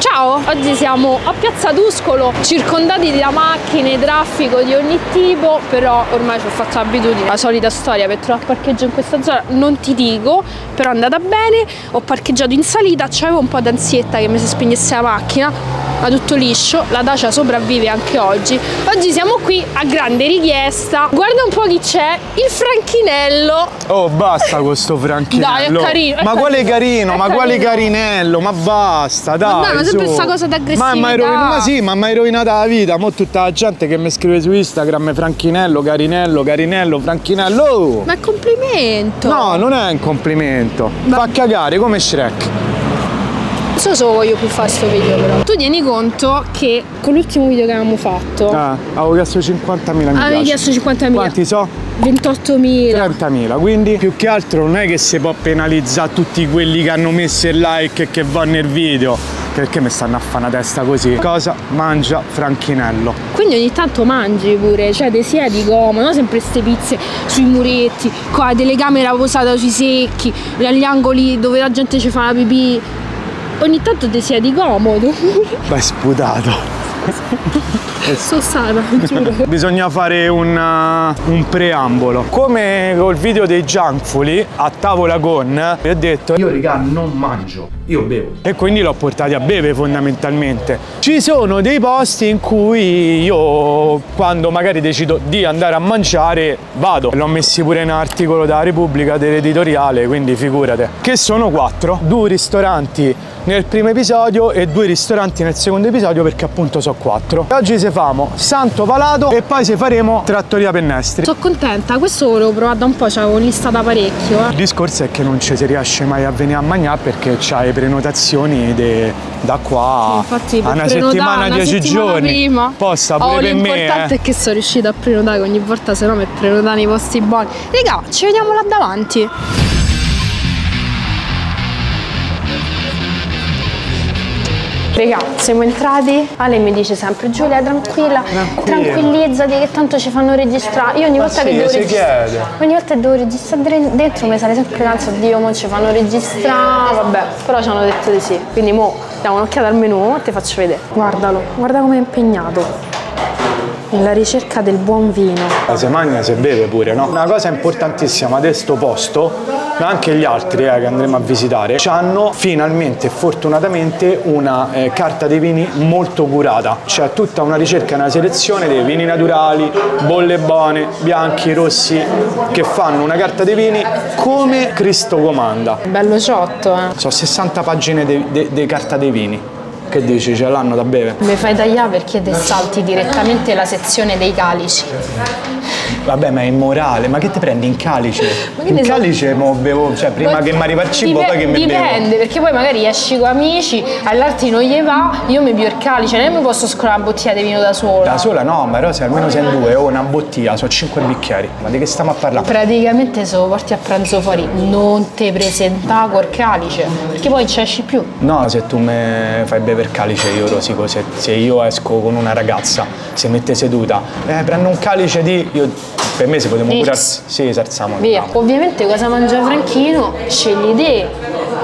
Ciao, oggi siamo a Piazza Tuscolo, circondati da macchine, traffico di ogni tipo, però ormai ci ho fatto l'abitudine. La solita storia per trovare parcheggio in questa zona non ti dico, però è andata bene, ho parcheggiato in salita, c'avevo un po' d'ansietta che mi si spegnesse la macchina, ma tutto liscio, la Dacia sopravvive anche oggi. Oggi siamo qui a grande richiesta. Guarda un po' chi c'è, il Franchinello. Oh, basta con sto Franchinello. Dai, è carino, è ma carino, quale carino? ma quale carino. carinello? Ma basta, dai. dai, ma sempre su. sta cosa d'aggressività. Ma, rovin- ma sì, ma mi hai rovinato la vita. Mo' tutta la gente che mi scrive su Instagram Franchinello, carinello, carinello, Franchinello. Oh. Ma è complimento. No, non è un complimento. Fa cagare come Shrek. Non so se lo voglio più fare sto video però. Tu tieni conto che con l'ultimo video che avevamo fatto Ah, avevo chiesto 50.000 mi avevi piace. chiesto 50.000. Quanti so? 28.000. 30.000, quindi più che altro non è che si può penalizzare tutti quelli che hanno messo il like e che vanno nel video. Perché mi stanno a fare una testa così? Cosa mangia Franchinello? Quindi ogni tanto mangi pure, cioè te siedi comodo, no? sempre ste pizze sui muretti, con la telecamera posata sui secchi, agli angoli dove la gente ci fa la pipì. Ogni tanto ti siedi comodo. Beh, sputato. Sono stata, giuro. Bisogna fare un, uh, un preambolo. Come col video dei Junkfully a tavola con, vi ho detto io raga non mangio, io bevo. E quindi l'ho portati a bere fondamentalmente. Ci sono dei posti in cui io quando magari decido di andare a mangiare vado. L'ho messi pure in articolo da Repubblica dell'editoriale, quindi figurate. Che sono quattro, due ristoranti nel primo episodio e due ristoranti nel secondo episodio perché appunto so quattro. Oggi se famo Santo Palato e poi se faremo Trattoria Pennestri. Sono contenta, questo volevo provare da un po', c'avevo listata parecchio. Eh. Il discorso è che non ci si riesce mai a venire a mangiare perché c'hai prenotazioni de- da qua per a una settimana, una dieci settimana giorni. prima. Posta Oh, pure per me. l'importante eh. è che sono riuscita a prenotare ogni volta, se no mi prenotano i posti buoni. Raga, ci vediamo là davanti. Raga, siamo entrati. Ale mi dice sempre Giulia tranquilla, tranquillizzati che tanto ci fanno registrare. Io ogni volta sì, che devo registrare. Ogni volta che devo registrare dentro mi sale sempre l'ansia, oddio, mo ci fanno registrare, vabbè, però ci hanno detto di sì. Quindi mo diamo un'occhiata al menù e ti faccio vedere. Guardalo, guarda come è impegnato. Nella ricerca del buon vino. Se mangia si beve pure, no? Una cosa importantissima di sto posto, ma anche gli altri eh, che andremo a visitare, hanno finalmente e fortunatamente una eh, carta dei vini molto curata. C'è tutta una ricerca e una selezione dei vini naturali, bolle buone, bianchi, rossi, che fanno una carta dei vini come Cristo comanda. Bello ciotto, eh. Sono 60 pagine di carta dei vini. Che dici, ce l'hanno da bere? Mi fai tagliare perché te salti direttamente la sezione dei calici. Vabbè, ma è immorale, ma che ti prendi in calice? che In so- calice mo bevo, cioè prima che mi arriva il cibo, Dipe- poi che mi bevo. Dipende, perché poi magari esci con amici, all'altri non gli va, io mi bevo il calice, non mi posso scolare la bottiglia di vino da sola. Da sola no, ma Rosa almeno sei in due, ho una bottiglia, sono cinque bicchieri. Ma di che stiamo a parlare? Praticamente se lo porti a pranzo fuori non te presenta col calice, perché poi ci esci più. No, se tu mi fai bere il calice io rosico, se, se io esco con una ragazza, si mette seduta, eh, prendo un calice di... Io, per me se potremmo pure... X. Sì, salziamo. Via. Ovviamente cosa mangia Franchino? Scegli te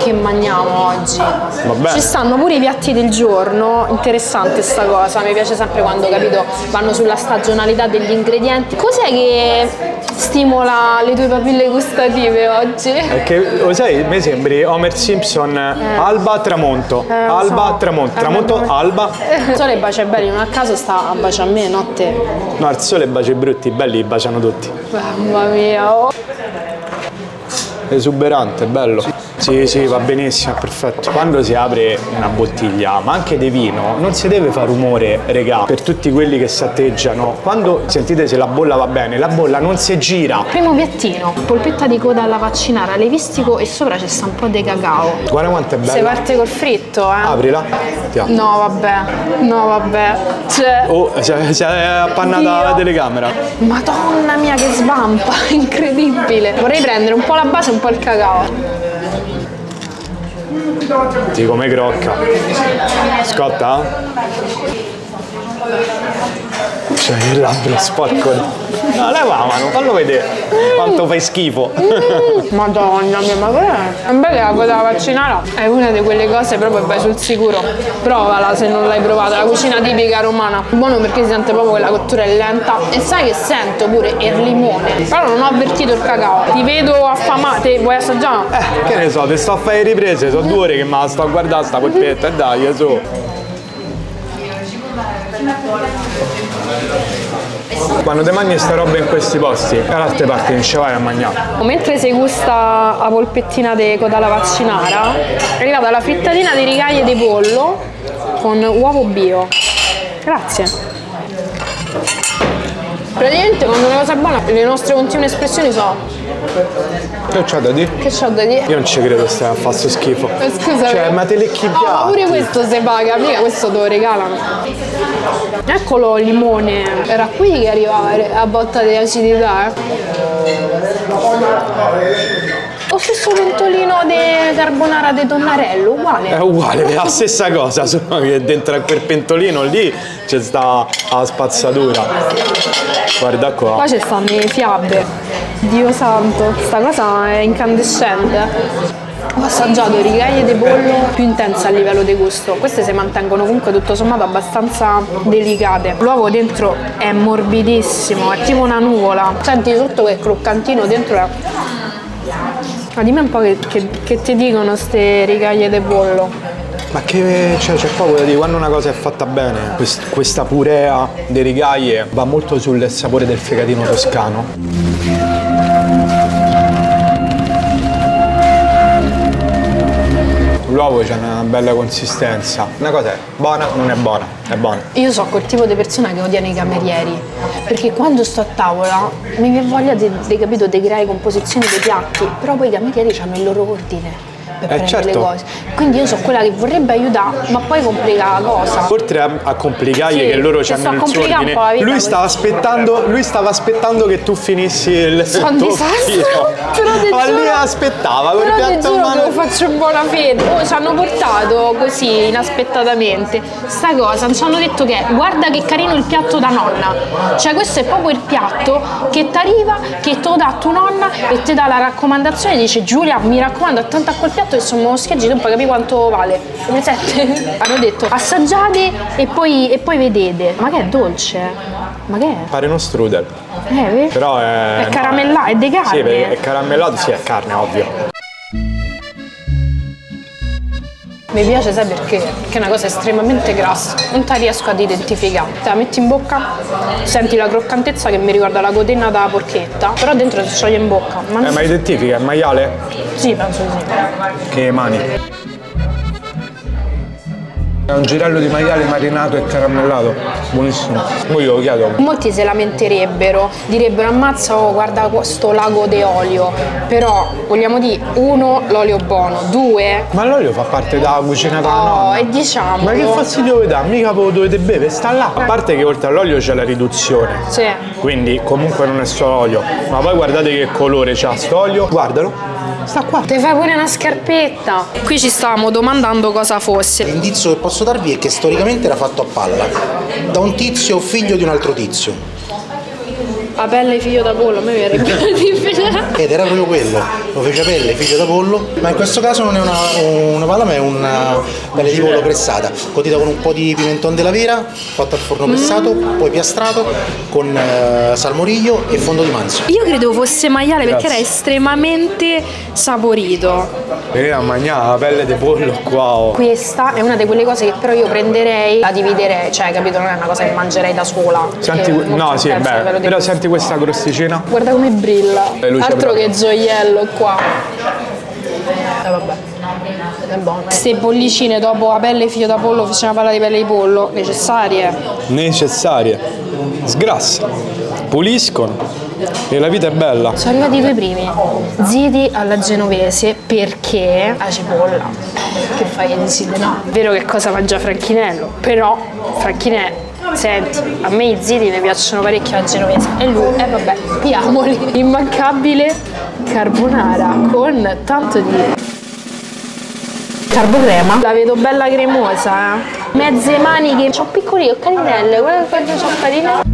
che mangiamo oggi. bene. Ci stanno pure i piatti del giorno, interessante sta cosa, mi piace sempre quando capito vanno sulla stagionalità degli ingredienti. Cos'è che stimola le tue papille gustative oggi? Perché lo sai, mi sembri Homer Simpson, alba, tramonto, Eh, alba, so. tramonto, Eh, tramonto, vabbè. alba. Il sole bacia belli, non a caso sta a bacia a me, no a te. No, il sole bacia i brutti, i belli li baciano tutti. Mamma mia, oh. Esuberante, bello. Sì, sì, va benissimo, perfetto. Quando si apre una bottiglia, ma anche di vino, non si deve fare rumore, regà, per tutti quelli che satteggiano. Quando sentite se la bolla va bene, la bolla non si gira. Primo piattino, polpetta di coda alla vaccinara, levistico e sopra c'è sta un po' di cacao. Guarda quanto è Se bello. parte col fritto, eh. Aprila. No, vabbè, no, vabbè. Cioè, Oh, si è, si è appannata Dio. la telecamera. madonna mia che svampa, incredibile. Vorrei prendere un po' la base e un po' il cacao. Sì, come crocca. Scotta? C'hai il labbro sporco. No, leva la mano, fallo vedere quanto fai schifo. Madonna mia, ma che è? Non che la coda vaccinale è una di quelle cose proprio vai sul sicuro. Provala se non l'hai provata, la cucina tipica romana. Buono perché si sente proprio che la cottura è lenta. E sai che sento pure il limone. Però non ho avvertito il cacao. Ti vedo affamate, vuoi assaggiare? Eh, che ne so, ti sto a fare riprese, sono due ore che me la sto a guardare sta polpetta e dai, su. Quando ti mangi sta roba in questi posti, da altre parti non ci vai a mangiare. Mentre si gusta la polpettina di codala vaccinara, è arrivata la frittatina di rigaglie di pollo con uovo bio. Grazie. Praticamente quando una cosa è buona, le nostre continue espressioni sono Che c'ha da dire? che c'ho da dire? Io non ci credo stai a fare sto schifo. Eh, Scusa. Cioè, ma te le chi Oh, ma pure questo si paga, mica questo te lo regalano. Eccolo il limone. Era qui che arrivava a botta di acidità, eh. Stesso pentolino di carbonara di Tonnarello, uguale. È uguale, è la stessa cosa, solo che dentro a quel pentolino lì c'è sta la spazzatura. Guarda qua. Qua ci stanno le fiabe. Dio santo, sta cosa è incandescente. Ho assaggiato rigaglie di pollo più intense a livello di gusto. Queste si mantengono comunque tutto sommato abbastanza delicate. L'uovo dentro è morbidissimo, è tipo una nuvola. Senti sotto che croccantino dentro è. Ma dimmi un po' che, che- che ti dicono queste rigaglie di pollo. Ma che cioè, c'è poco da dire, quando una cosa è fatta bene, quest- questa purea di rigaglie va molto sul sapore del fegatino toscano. L'uovo c'ha una bella consistenza. Una cosa è buona, non è buona, è buona. Io so quel tipo di persona che odiano i camerieri, perché quando sto a tavola mi viene voglia di, di, capito, di creare composizioni dei piatti, però poi i camerieri hanno il loro ordine prendere certo. le cose. Quindi io sono quella che vorrebbe aiutare, ma poi complica la cosa. Oltre a, a complicargli Sì, che loro sto hanno il suo ordine, lui stava, aspettando, lui stava aspettando che tu finissi il Sono disastro, però Ma lui aspettava Però ti piatto in mano. lo faccio in buona fede. Oh, ci hanno portato così inaspettatamente sta cosa, ci hanno detto che guarda che carino il piatto da nonna. Cioè questo è proprio il piatto che ti arriva, che te lo dà tua nonna e ti dà la raccomandazione, dice Giulia mi raccomando attenta a quel piatto che sono scheggi, tu puoi capire quanto vale. Come sette? hanno detto assaggiate e poi, e poi vedete. Ma che è dolce? Ma che è? Pare uno strudel. Eh? Però è. È caramellato, è di carne. Sì, è caramellato, sì, è carne, ovvio. Mi piace, sai perché? Perché è una cosa estremamente grassa, non ti riesco ad identificare. Te la metti in bocca, senti la croccantezza che mi ricorda la cotenna da porchetta, però dentro si scioglie in bocca. Ma Eh, ma identifica, è maiale? Sì, penso di sì. Che mani. È un girello di maiale marinato e caramellato. Buonissimo. Poi io lo chiedo. Molti se lamenterebbero, direbbero ammazza, oh, guarda questo lago di olio. Però vogliamo dire, uno, l'olio buono, due, Ma l'olio fa parte della cucina della oh, nonna. e diciamo. Ma che fastidio vi dà? Mica lo dovete bere, sta là. A parte che oltre all'olio c'è la riduzione. Sì. Quindi comunque non è solo olio. Ma poi guardate che colore c'ha sto olio. Guardalo. Sta qua. Ti fai pure una scarpetta. Qui ci stavamo domandando cosa fosse. L'indizio che posso darvi è che storicamente era fatto a palla da un tizio figlio di un altro tizio A pelle figlio da pollo, a me viene difficile. ed era proprio quello, lo fece a pelle figlio da pollo, ma in questo caso non è una, una palla ma è una pelle di pollo pressata, cotita con un po' di pimenton della vera, fatta al forno pressato, poi piastrato con eh, salmoriglio e fondo di manzo. Io credevo fosse maiale perché Grazie. era estremamente saporito. Vieni a mangiare la pelle di pollo qua. oh. Questa è una di quelle cose che però io prenderei, la dividerei, cioè capito, non è una cosa che mangerei da sola. Senti, no, sì, beh, però senti questa crosticina. Guarda come brilla. Eh, Altro che gioiello qua. Eh vabbè. È buono. Queste bollicine dopo la pelle figlio da pollo, facciamo parlare di pelle di pollo, necessarie. Necessarie. Sgrassa. Puliscono. E la vita è bella. Sono arrivati i due primi. Ziti alla genovese perché la cipolla. Che fai di ziti? No. È vero che cosa mangia Franchinello, però Franchinello. Senti, a me i ziti mi piacciono parecchio alla genovese e lui, eh vabbè, piamoli. Immancabile carbonara con tanto di carbocrema. La vedo bella cremosa, eh. Mezze maniche, c'ho piccoli, ho carinelle, guarda quanto c'ho carinelle.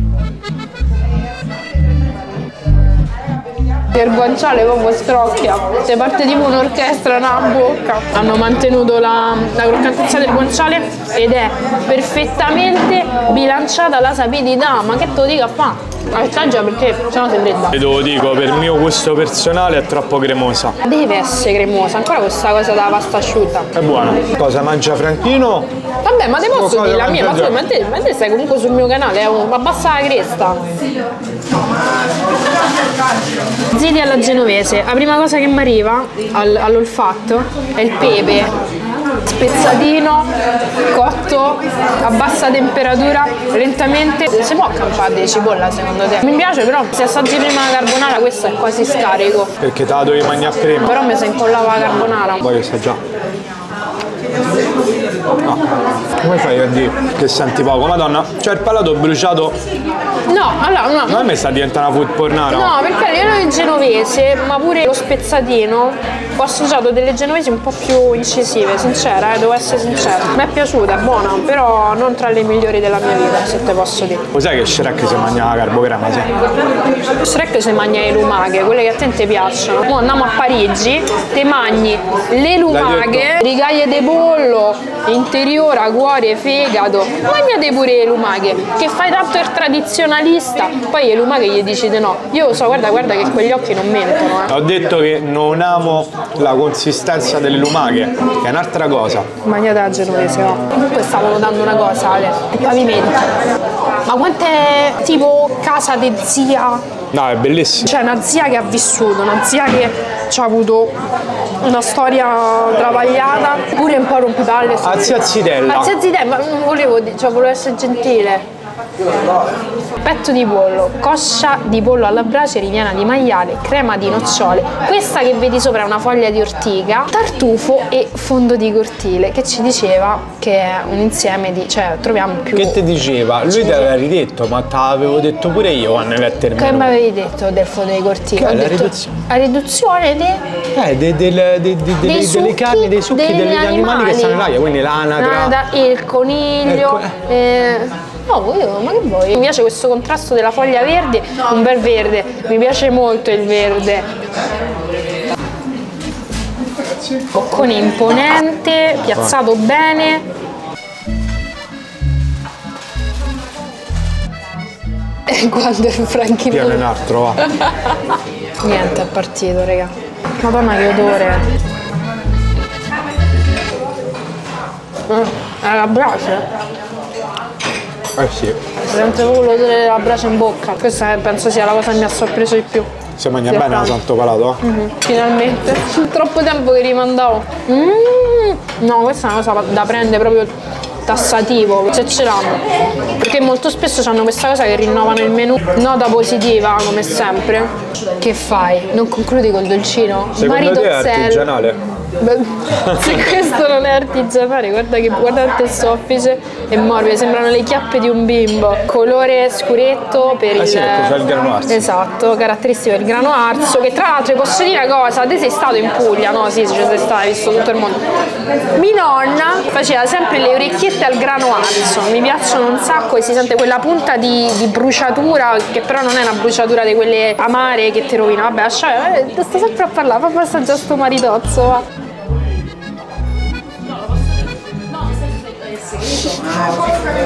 Il guanciale proprio strocchia. Se parte tipo un'orchestra nella bocca. Hanno mantenuto la, la croccantezza del guanciale ed è perfettamente bilanciata la sapidità. Ma che te lo dica fa? Assaggia perché sennò si fredda. E te lo dico, per mio gusto personale è troppo cremosa. Deve essere cremosa, ancora questa cosa della pasta asciutta. È buona. Cosa mangia Franchino? Vabbè, ma te posso dire la mia, ma, tu- ma te, ma te stai comunque sul mio canale, è un, abbassa la cresta. Ziti alla genovese, la prima cosa che mi arriva al- all'olfatto è il pepe. Spezzatino, cotto a bassa temperatura, lentamente. Si può accampare di cipolla secondo te? Mi piace però se assaggi prima la carbonara questo è quasi scarico. Perché te la dovevi mangiare a crema. Però mi si incollava la carbonara. Voglio assaggiare. No. Come fai a dire che senti poco? Madonna, c'è il palato bruciato. No, allora no. Non mi sta diventando una food pornara. No, perché a livello di genovese, ma pure lo spezzatino, ho assaggiato delle genovesi un po' più incisive, sincera, eh, devo essere sincera. Mi è piaciuta, è buona, però non tra le migliori della mia vita, se te posso dire. Cos'è che Shrek si mangia la carbocrema? Sì. Shrek si mangia le lumache, quelle che a te ti piacciono. Mo andiamo a Parigi, te mangi le lumache, rigaglie di pollo, interiora, cuore, fegato. Mangiate pure le lumache, che fai tanto il tradizionalista. Poi le lumache gli dici di no. Io lo so, guarda, guarda che quegli occhi non mentono, eh. Ho detto che non amo la consistenza delle lumache, che è un'altra cosa. Mangiate la genovese, no? Comunque stavo notando una cosa, Ale, il pavimento. Ma quante tipo casa di zia? No, è bellissimo. Cioè una zia che ha vissuto, una zia che ci ha avuto una storia travagliata, pure un po' rompipalle. A zia Zitella. Ma zia Zitella, ma non volevo, cioè volevo essere gentile. Petto di pollo, coscia di pollo alla brace ripiena di maiale, crema di nocciole. Questa che vedi sopra è una foglia di ortica, tartufo e fondo di cortile, che ci diceva che è un insieme di, cioè troviamo più. Che ti diceva? Lui te l'aveva ridetto, ma te l'avevo detto pure io quando mi Che mi terminato. avevi detto del fondo di cortile? Che è la riduzione. La riduzione di Eh, de- de- de- delle- dei delle succhi carni, dei succhi degli degli animali, che stanno nell'aria, quindi l'anatra. Il coniglio. Ecco. eh, No, io, ma che vuoi? Mi piace questo contrasto della foglia verde, un bel verde, mi piace molto il verde. Boccone imponente, piazzato bene. E quando il franchino Piano in altro, va. Niente, è partito, raga. Madonna che odore. Mm, È la brace. Eh sì. Si sente proprio l'odore della brace in bocca. Questa è- penso sia la cosa che mi ha sorpreso di più. Si mangia bene la santo palato, eh? Mhm, Finalmente. Troppo tempo che rimandavo. Mm, No, questa è una cosa da prendere proprio tassativo, se ce l'hanno. Perché molto spesso hanno questa cosa che rinnovano il menù. Nota positiva, come sempre. Che fai? Non concludi col dolcino? Secondo te è Maritozzello. artigianale? Se questo non è artigianale, guarda che guardate il soffice è morbido, sembrano le chiappe di un bimbo. Colore scuretto per Ah, il. sì, ecco, il grano arso. Esatto, caratteristico del grano arso. Che tra l'altro posso dire una cosa, te sei stato in Puglia, no? Sì, ci sei stato, hai visto tutto il mondo. Mia nonna faceva sempre le orecchiette al grano arso, mi piacciono un sacco e si sente quella punta di, di bruciatura, che però non è una bruciatura di quelle amare che ti rovina. Vabbè, lascia, eh, sto sempre a parlare, fa passare sto maritozzo, va.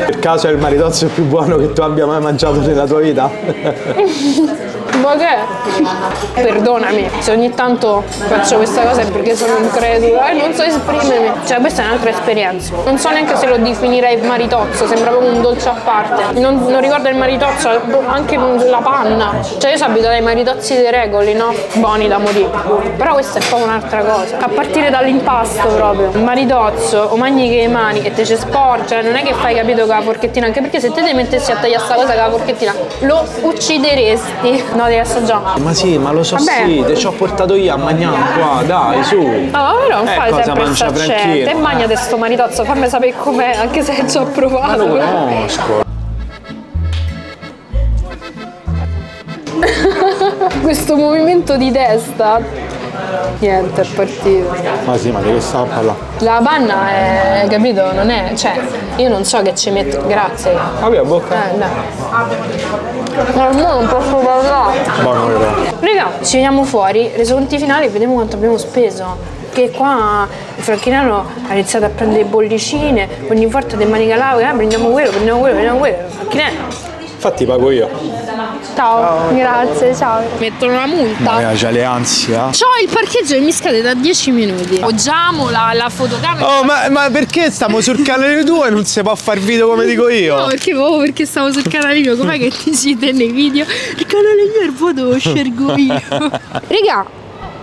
Per caso è il maritozzo più buono che tu abbia mai mangiato nella tua vita? Ma che? è? Perdonami, se ogni tanto faccio questa cosa è perché sono incredula e non so esprimermi. Cioè, questa è un'altra esperienza. Non so neanche se lo definirei maritozzo, sembra proprio un dolce a parte. Non, non ricorda il maritozzo, anche la panna. Cioè, io sono abituata ai maritozzi dei regoli, no? Buoni da morire. Però questa è proprio un'altra cosa. A partire dall'impasto proprio. Il maritozzo, o mangi che le mani e te ci sporge, non è che fai capito con la forchettina, anche perché se te ti mettessi a tagliare sta cosa con la forchettina, lo uccideresti. No, devi assaggiare. Ma sì, ma lo so Vabbè. sì, te ci ho portato io a mangiare qua, dai, su. No, però non Eh, fai cosa sempre sta gente. E magnate sto maritozzo, fammi sapere com'è, anche se ci ho Ma provato. lo conosco. Questo movimento di testa Niente, è partito. Ma sì, ma di che stavo a parlare? La panna è, capito, non è, cioè, io non so che ci metto, grazie. Apri la bocca. Eh, dai. Ma mo non posso parlare. Buono però. Raga, ci vediamo fuori, resoconti finali e vediamo quanto abbiamo speso. Che qua il franchinello ha iniziato a prendere bollicine, ogni volta del manica laurea, eh, prendiamo quello, prendiamo quello, prendiamo quello. Il franchinello. Infatti pago io. Ciao, grazie, ciao. Mettono una multa. Ma c'ha le ansia. C'ho il parcheggio che mi scade da 10 minuti. Poggiamo la, la fotocamera. Oh, ma, ma perché stiamo sul canale 2 e non si può fare video come dico io? No, perché, oh, perché stavo sul canale mio, com'è che ti siete nei video? Il canale mio è il voto lo scelgo io. Raga,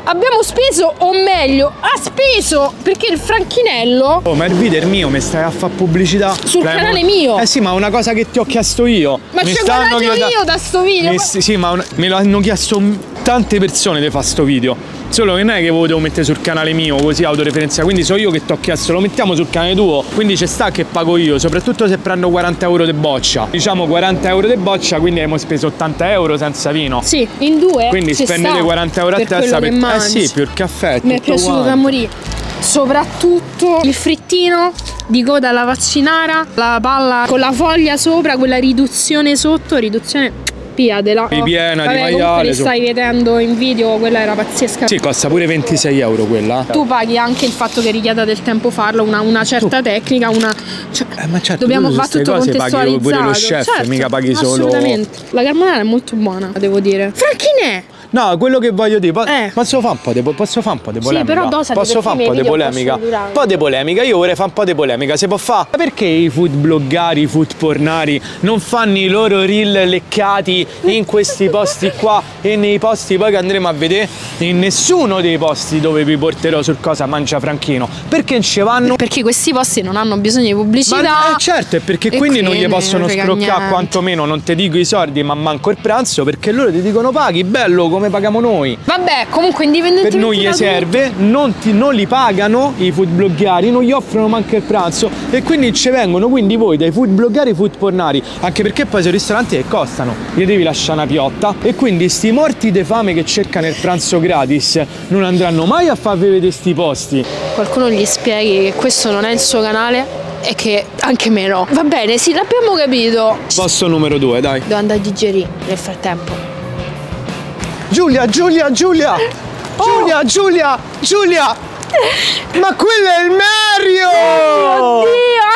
abbiamo speso, o meglio, ha speso perché il franchinello Oh, ma il video è mio, mi stai a fare pubblicità? Sul Dai, canale mio. Eh sì, ma una cosa che ti ho chiesto io. Ma Mi ci ho chieda- io da sto video. Mi sì, ma un- me lo hanno chiesto tante persone di fare sto video. Solo che non è che lo devo mettere sul canale mio così autoreferenziale. Quindi so io che ti ho chiesto, lo mettiamo sul canale tuo. Quindi ci sta che pago io, soprattutto se prendo 40 euro di boccia. Diciamo 40 euro di boccia, quindi abbiamo speso 80 euro senza vino. Sì, in due. Quindi spendete sta 40 euro a testa per. che Eh sì, più il caffè. Mi è piaciuto quanto. da morire. Soprattutto il frittino di coda alla vaccinara, la palla con la foglia sopra, quella riduzione sotto, riduzione piatela. Ripiena di Vabbè, comunque maiale, su. stai vedendo in video, quella era pazzesca. Sì, costa pure 26 euro quella. Tu paghi anche il fatto che richieda del tempo farlo, una, una certa tecnica, una. Cioè, Eh, ma certo, dobbiamo tu ste tutto cose paghi contestualizzato. pure lo chef, certo, mica paghi solo- Assolutamente. La carbonara è molto buona, devo dire. Franchinè! No, quello che voglio dire, po- Eh. posso fare un po' di posso fare un po' di Sì, polemica? però dosati, posso fare un po' di polemica? Un po' di polemica, io vorrei fare un po' di polemica. Si può fare? Ma Perché i food bloggari, i food pornari non fanno i loro reel leccati in questi posti qua e nei posti poi che andremo a vedere? In nessuno dei posti dove vi porterò sul cosa mangia Franchino. Perché non ci vanno? Perché questi posti non hanno bisogno di pubblicità. Ma eh, certo, è perché E quindi non gli quindi possono scroccare niente. quantomeno, non ti dico i soldi, ma manco il pranzo, perché loro ti dicono paghi, bello come paghiamo noi. Vabbè, comunque Per indipendentemente noi gli serve, non, ti- non li pagano i food bloggari, non gli offrono manco il pranzo e quindi ci vengono quindi voi dai food bloggari e food pornari, anche perché poi sono ristoranti che costano, gli devi lasciare una piotta e quindi sti morti di fame che cercano il pranzo gratis non andranno mai a farvi vedere sti posti. Qualcuno gli spieghi che questo non è il suo canale e che anche me no. Va bene, sì, l'abbiamo capito. Posto numero due, dai. Devo andare a digerire nel frattempo. Giulia, Giulia, Giulia! Oh! Giulia, Giulia, Giulia! Ma quello è il Mario! Oddio,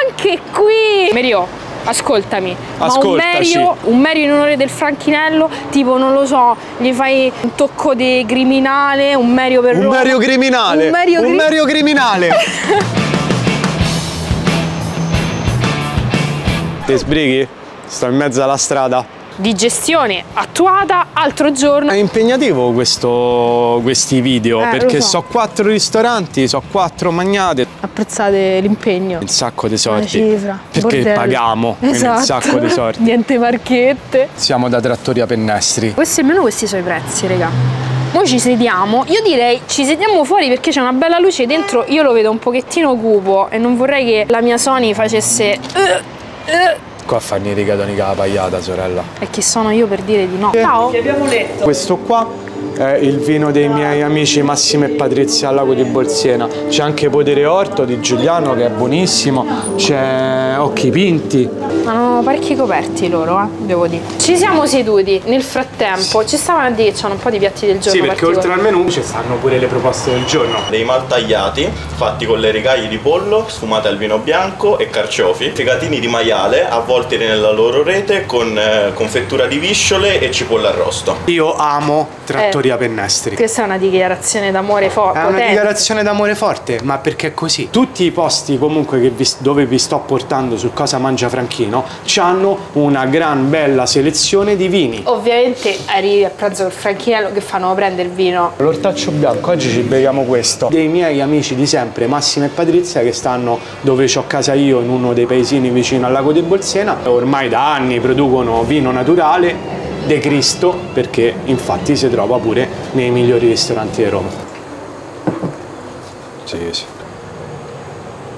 anche qui! Merio, ascoltami. Ma un. Merio, un Merio in onore del franchinello, tipo, non lo so, gli fai un tocco di criminale, un Merio per Un Roma. Mario criminale! Un Merio, cri- Mario criminale! Ti sbrighi? Sto in mezzo alla strada. Di gestione attuata, altro giorno. È impegnativo questo, questi video Eh, perché so. so quattro ristoranti, so quattro magnate, Apprezzate l'impegno. un sacco di soldi. cifra. Perché bordello. paghiamo esatto. un sacco di soldi. Niente marchette. Siamo da trattori a pennestri. Questi almeno questi sono i prezzi, raga. Noi ci sediamo, io direi ci sediamo fuori perché c'è una bella luce dentro, io lo vedo un pochettino cupo e non vorrei che la mia Sony facesse "Eh, eh", Qua a farmi i rigatoni con la pagliata, sorella. e chi sono io per dire di no. Ciao. Questo qua è il vino dei miei amici Massimo e Patrizia al lago di Bolsiena. C'è anche Podere Orto di Giuliano che è buonissimo. C'è Occhi Pinti. Hanno parecchi coperti loro, eh, devo dire. Ci siamo seduti, nel frattempo ci stavano a dire che c'hanno un po' di piatti del giorno. particolari. al menù ci stanno pure le proposte del giorno. dei maltagliati fatti con le rigaglie di pollo sfumate al vino bianco e carciofi, fegatini di maiale avvolti nella loro rete con eh, confettura di visciole e cipolla arrosto. Io amo Trattoria Pennestri. Questa è una dichiarazione d'amore forte. È una dichiarazione d'amore forte, ma perché è così? Tutti i posti comunque che vi- dove vi sto portando sul Cosa Mangia Franchino hanno una gran bella selezione di vini. Ovviamente arrivi a pranzo col franchinello che fanno prendere il vino. L'ortaccio bianco, oggi ci beviamo questo. Dei miei amici di sempre, Massimo e Patrizia, che stanno dove ho casa io, in uno dei paesini vicino al lago di Bolsena. Ormai da anni producono vino naturale De Cristo, perché infatti si trova pure nei migliori ristoranti di Roma. Sì, sì.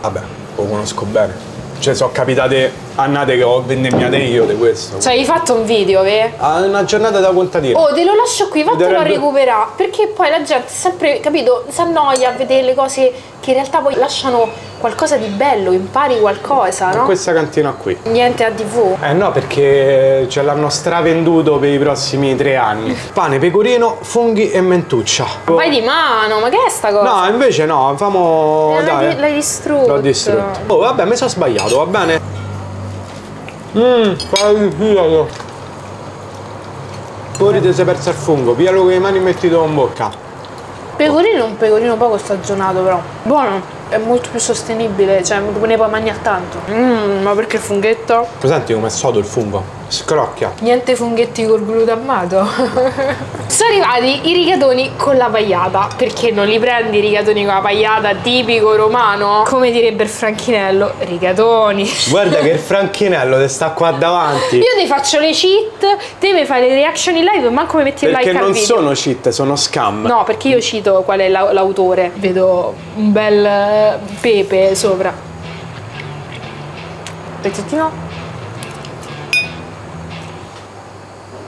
Vabbè, lo conosco bene. Cioè, sono capitate annate che ho vendemmiate io di questo. Cioè, hai fatto un video, ve? Ah, una giornata da contadino. Oh, te lo lascio qui, vattelo a recuperare. Perché poi la gente sempre, capito, si annoia a vedere le cose che in realtà poi lasciano qualcosa di bello, impari qualcosa, no? Questa cantina qui. Niente a TV. Eh no, perché ce l'hanno stravenduto per i prossimi tre anni. Pane, pecorino, funghi e mentuccia. Vai di mano, ma che è sta cosa? No, invece no, famo. Eh, l'hai distrutto. L'ho distrutto. Oh, vabbè, mi sono sbagliato, va bene? Mmm. Fuori ti sei perso il fungo, piglialo con le mani e mettilo in bocca. Pecorino è un pecorino poco stagionato, però. Buono. È molto più sostenibile, cioè ne puoi mangiare tanto. Mmm, ma perché il funghetto? Presenti come è sodo il fungo? Scrocchia. Niente funghetti col glutammato. Sono arrivati i rigatoni con la pagliata. Perché non li prendi i rigatoni con la pagliata tipico romano? Come direbbe il franchinello, rigatoni. Guarda che il franchinello ti sta qua davanti. Io ti faccio le cheat, te mi fai le reaction in live, manco mi metti il Perché like al non sono cheat, sono scam. No, perché io cito qual è la- l'autore. Vedo un bel eh, pepe sopra. Pezzettino.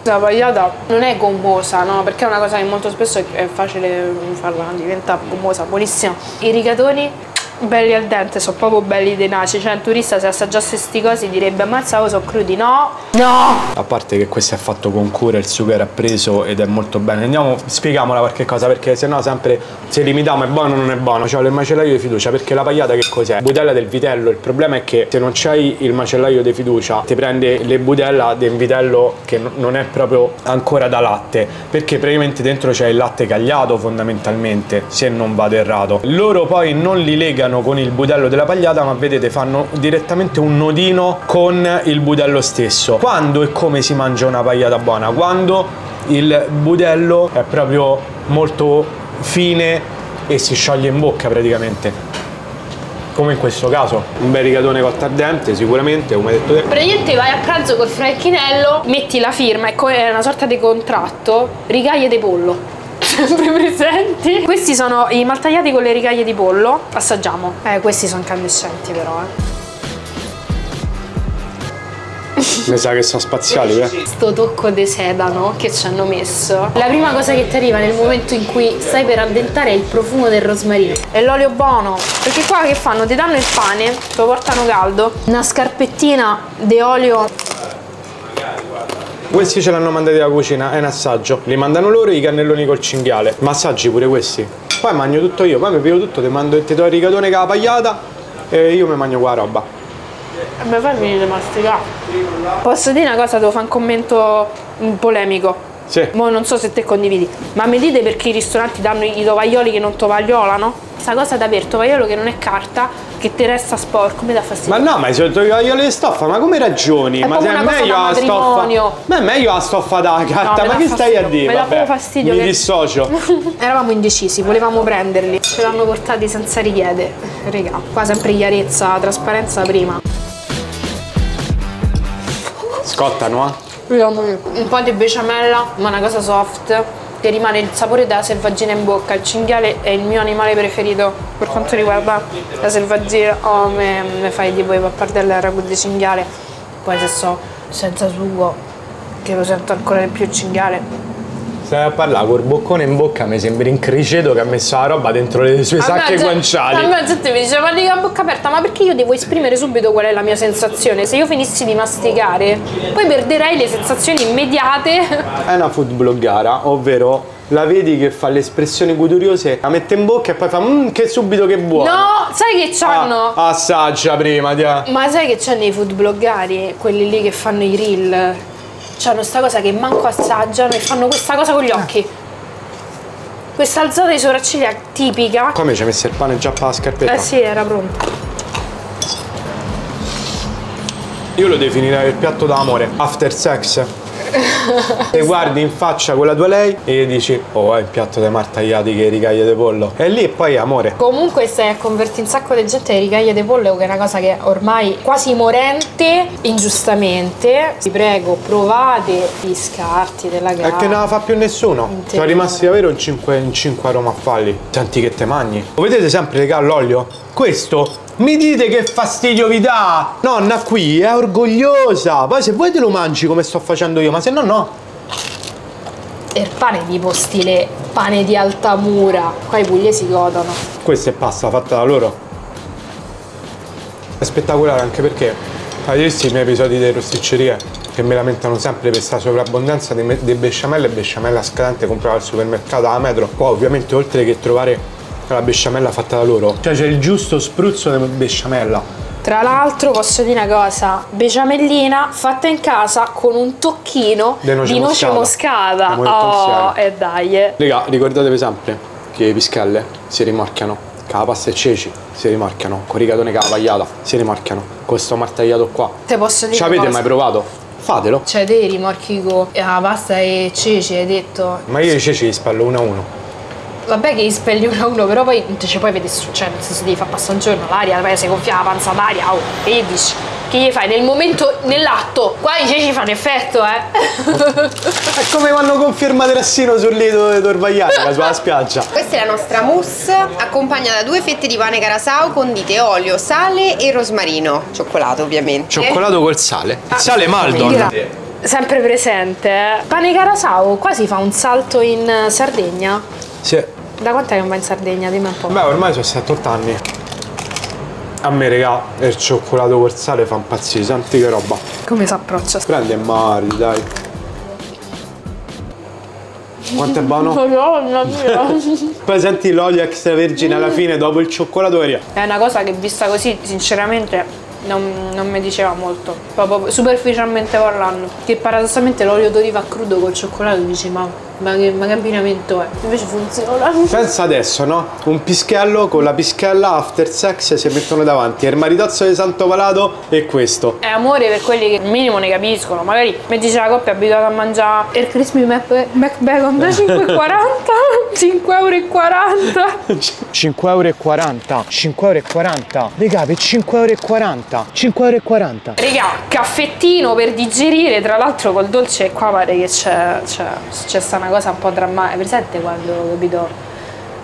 La pagliata non è gommosa, no? Perché è una cosa che molto spesso è- facile farla, diventa gommosa, buonissima. I rigatoni belli al dente, sono proprio belli tenaci. Cioè, il turista se assaggiasse sti cosi direbbe ammazza, oh, sono crudi. No! No! A parte che questo è fatto con cura, il sugo era preso ed è molto bene. Andiamo, spieghiamola qualche cosa, perché sennò sempre se limitiamo è buono o non è buono. C'ho il macellaio di fiducia, perché la pagliata che cos'è? Budella del vitello. Il problema è che se non c'hai il macellaio di fiducia, ti prende le budella del vitello che non è proprio ancora da latte, perché praticamente dentro c'è il latte cagliato fondamentalmente, se non vado errato. Loro poi non li legano con il budello della pagliata, ma vedete fanno direttamente un nodino con il budello stesso. Quando e come si mangia una pagliata buona? Quando il budello è proprio molto fine e si scioglie in bocca praticamente. Come in questo caso, un bel rigatone cotto ardente sicuramente, come hai detto te. Praticamente vai a pranzo col franchinello, metti la firma, è co- è una sorta di contratto, rigaglie di pollo. Sempre presenti? Questi sono i maltagliati con le rigaglie di pollo. Assaggiamo. Eh, questi sono incandescenti però, eh. Mi sa che sono spaziali, eh. Sto tocco di sedano che ci hanno messo. La prima cosa che ti arriva nel momento in cui stai per addentare è il profumo del rosmarino. E l'olio buono. Perché qua che fanno? Ti danno il pane, te lo portano caldo, una scarpettina di olio Questi ce l'hanno mandati da cucina, è un assaggio. Li mandano loro i cannelloni col cinghiale. Ma assaggi pure questi. Poi mangio tutto io, poi mi piglio tutto, ti mando ti do il rigatone con la pagliata e io mi mangio qua la roba. E mi fai venire masticare. Posso dire una cosa, devo fare un commento mm, polemico. Sì. Mo non so se te condividi, ma mi dite perché i ristoranti danno i tovaglioli che non tovagliolano? Sta cosa da avere il tovagliolo che non è carta, che ti resta sporco, mi dà fastidio. Ma no, ma sono tovaglioli di stoffa, ma come ragioni? È ma se è meglio la stoffa. Ma è meglio la stoffa da carta, mi ma che stai a fastidio, dire? mi dà proprio fastidio Mi che- dissocio. Eravamo indecisi, volevamo prenderli, ce l'hanno portati senza richiede. Regà, qua sempre chiarezza, trasparenza prima. Scottano, eh? Un po' di besciamella, ma una cosa soft. Che rimane il sapore della selvaggina in bocca. Il cinghiale è il mio animale preferito per quanto riguarda la selvaggina. Oh, me, me fai tipo i pappardelle al ragù di cinghiale. Poi se so senza sugo, che lo sento ancora di più il cinghiale. Stai a parlare col boccone in bocca, mi sembri in criceto che ha messo la roba dentro le sue A sacche guanciali. A me la gente mi dice parli con la bocca aperta, ma perché io devo esprimere subito qual è la mia sensazione? Se io finissi di masticare, poi perderei le sensazioni immediate. È una food bloggara, ovvero la vedi che fa le espressioni guturiose, la mette in bocca e poi fa mmm che subito che buono. No, sai che c'hanno? Ah, assaggia prima, dia. Ma sai che c'è nei food bloggari, quelli lì che fanno i reel? C'hanno sta cosa che manco assaggiano e fanno questa cosa con gli occhi. Questa alzata di sopracciglia tipica. Come ci hai messo il pane già per la scarpetta? Eh sì, era pronto. Io lo definirei il piatto d'amore, after sex. E guardi in faccia quella tua lei e gli dici oh è il piatto dei martagliati che rigaglie di pollo e lì poi è amore Comunque stai a convertire un sacco di gente ai rigaglie di pollo, che è una cosa che ormai quasi morente, ingiustamente. Vi prego, provate gli scarti della gara. che non la fa più nessuno Interiore. sono rimasti davvero in 5, in 5 a Roma a falli senti che te mangi lo vedete sempre regà l'olio questo Mi dite che fastidio vi dà? Nonna qui è orgogliosa. Poi se vuoi te lo mangi come sto facendo io, ma se no no. Il pane tipo stile pane di Altamura. Qua i pugliesi godono. Questa è pasta fatta da loro. È spettacolare anche perché hai visto i miei episodi delle rosticcerie che mi lamentano sempre per questa sovrabbondanza di, di besciamella e besciamella scadente comprata al supermercato a metro. Qua ovviamente oltre che trovare la besciamella fatta da loro, cioè c'è il giusto spruzzo di besciamella. Tra l'altro posso dire una cosa, becciamellina fatta in casa con un tocchino Di noce di noce moscata. moscata. Oh, e dai. eh. Raga, ricordatevi sempre che le pischelle si rimarchiano, che la pasta e ceci si rimarchiano, con il rigatone cavagliata si rimarchiano, con sto martagliato qua. Te posso dire Ci avete mai provato? Fatelo. Cioè te rimorchi con la pasta e ceci hai detto Ma io i ceci li spallo uno a uno. Vabbè che gli spelli uno a uno, però poi non ci puoi vedere cioè nel senso devi far passare un giorno l'aria, poi si gonfia la panza d'aria, oh, e gli dici? Che gli fai? Nel momento, nell'atto, qua i ceci fanno effetto, eh! È come quando conferma Rassino sul lido di Torvaglianica, sulla spiaggia. Questa è la nostra mousse, accompagnata da due fette di pane carasau condite olio, sale e rosmarino. Cioccolato, ovviamente. Cioccolato col sale. Il sale Maldon. Gra- Sempre presente. Pane Carasau, qua si fa un salto in Sardegna. Sì. Da quant'è che non va in Sardegna? Dimmi un po'. Beh, ormai sono 7-8 anni. A me, raga, il cioccolato col sale fa impazzire, senti che roba. Come si approccia? Prendi e mardi, dai. Quanto è buono? Madonna mia. Poi senti l'olio extravergine alla fine dopo il cioccolato via. È una cosa che vista così, sinceramente, non, non mi diceva molto. Proprio superficialmente parlando. Che paradossalmente l'olio d'oliva crudo col cioccolato dici ma, ma, che, ma che abbinamento è? Invece funziona. Pensa adesso, no? Un pischello con la pischella after sex si mettono davanti. Il maritozzo di Santo Palato e questo. È amore per quelli che minimo ne capiscono. Magari mi dice la coppia è abituata a mangiare il crispy Mac, Mac Bacon da 5,40 5,40 euro 5,40 euro. 5,40 euro. Raga, per 5,40 euro. 5,40 euro. Raga, caffettino per digerire, tra l'altro col dolce qua pare che c'è, c'è, c'è sta una cosa un po' drammatica. Presente quando, capito,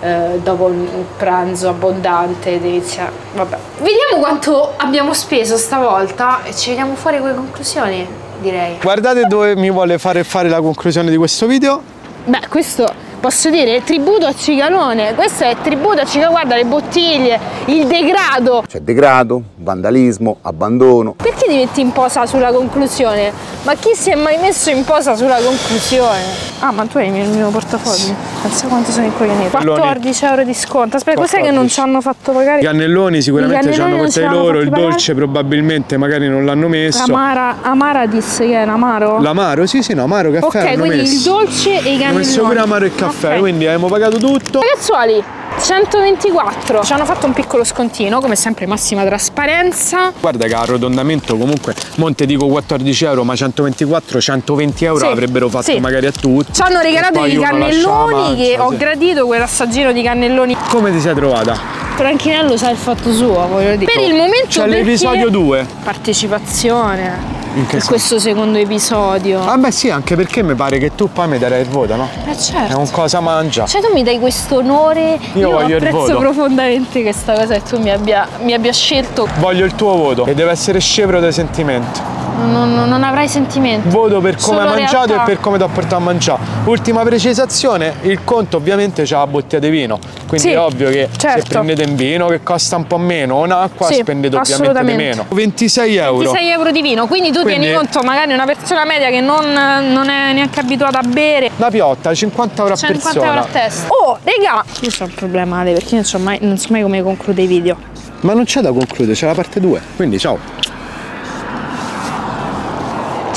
eh, dopo un pranzo abbondante inizia... Vabbè. Vediamo quanto abbiamo speso stavolta e ci vediamo fuori con le conclusioni, direi. Guardate dove mi vuole fare fare la conclusione di questo video. Beh, questo posso dire è tributo a Cigalone, questo è tributo a Cigalone, guarda le bottiglie, il degrado. C'è degrado, vandalismo, abbandono. Perché ti metti in posa sulla conclusione? Ma chi si è mai messo in posa sulla conclusione? Ah, ma tu hai il mio portafoglio? Pensa quanto sono incoglionito. 14 euro di sconto. Aspetta, cos'è che non ci hanno fatto pagare? I cannelloni sicuramente I ci hanno portati loro, il pagare? dolce probabilmente magari non l'hanno messo. Amara, Amara disse che era amaro? L'amaro, sì sì, no, amaro caffè ok, quindi messo. il dolce e i cannelloni. Hanno messo pure amaro e caffè, Ok. quindi abbiamo pagato tutto. Ragazzuoli, 124. Ci hanno fatto un piccolo scontino, come sempre massima trasparenza. Guarda che arrotondamento comunque, monte dico 14 euro, ma 124, 120 euro Sì, avrebbero fatto sì. magari a tutti. Ci hanno regalato i cannelloni che ho sì. gradito quell'assaggino di cannelloni. Come ti sei trovata? Franchinello sa il fatto suo, voglio dire. Per il momento C'è perché- l'episodio 2. Partecipazione per questo secondo episodio. Ah beh sì, anche perché mi pare che tu poi mi darai il voto, no? Eh È certo. un cosa mangia. Cioè tu mi dai questo onore, io, voglio il apprezzo profondamente questa cosa che tu mi abbia, mi abbia scelto. Voglio il tuo voto e deve essere scevro dai sentimenti. Non, non- avrai sentimenti. Voto per come Solo hai mangiato realtà. e per come ti ho portato a mangiare. Ultima precisazione, il conto ovviamente c'ha la bottiglia di vino. Quindi Sì, è ovvio che se certo. prendete un vino che costa un po' meno o un'acqua Sì, spendete ovviamente di meno. 26 euro. 26 euro di vino, quindi tu Quindi- tieni conto magari una persona media che non, non è neanche abituata a bere. La piotta, 50 euro a 50 persona. euro a testa. Oh, raga! Io ho un problema, Ale, perché io non so mai, non so mai come conclude i video. Ma non c'è da concludere, c'è la parte 2. Quindi ciao.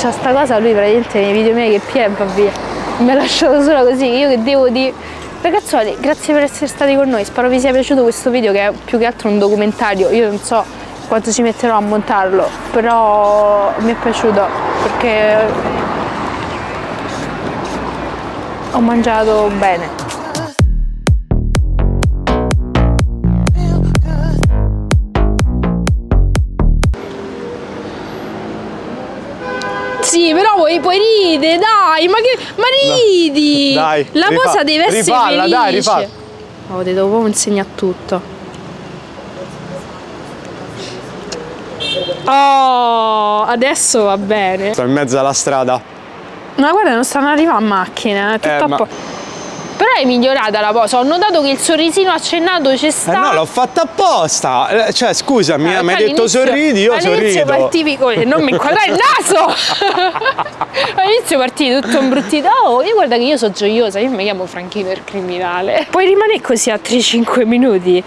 C'è sta cosa, lui praticamente nei video miei che pia va via. Mi ha lasciato sola così, io che devo dire. Ragazzuoli, grazie per essere stati con noi. Spero vi sia piaciuto questo video che è più che altro un documentario. Io non so quanto ci metterò a montarlo, però mi è piaciuto perché ho mangiato bene. Sì, però puoi, puoi ridere, dai, ma che. Ma ridi! Dai, La rifa- cosa deve essere rifalla, felice. dai, rifalla. Oh, ti devo proprio insegnare tutto. Oh, adesso va bene. Sto in mezzo alla strada. Ma guarda, non stanno arrivando a macchine, è tutto Eh, a ma- po'. È migliorata la posa. Ho notato che il sorrisino accennato c'è Eh sta. no, l'ho fatta apposta. Eh, Cioè, scusami, Eh, mi hai detto sorridi, io all'inizio sorrido. partivi come non mi inquadrare il naso all'inizio partivi tutto imbruttito oh io guarda che io sono gioiosa io mi chiamo Franchino il criminale poi rimanere così altri 5 minuti